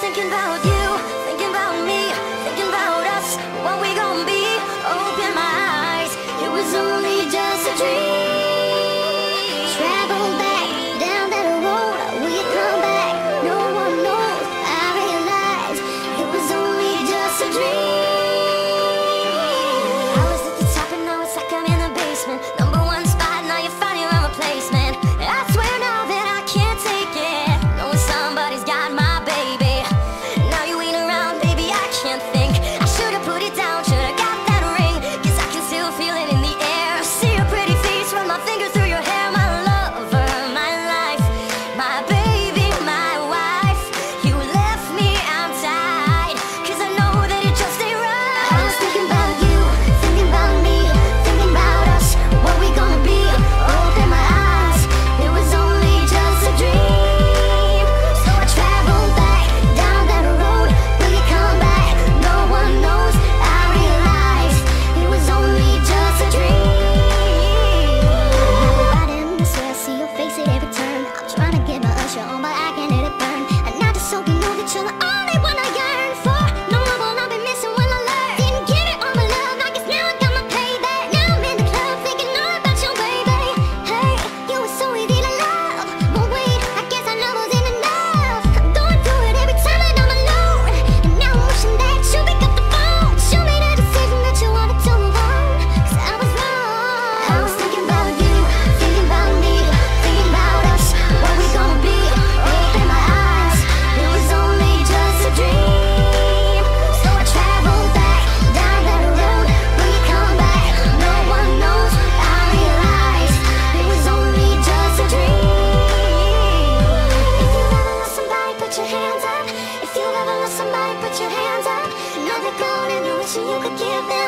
thinking about you you could give them.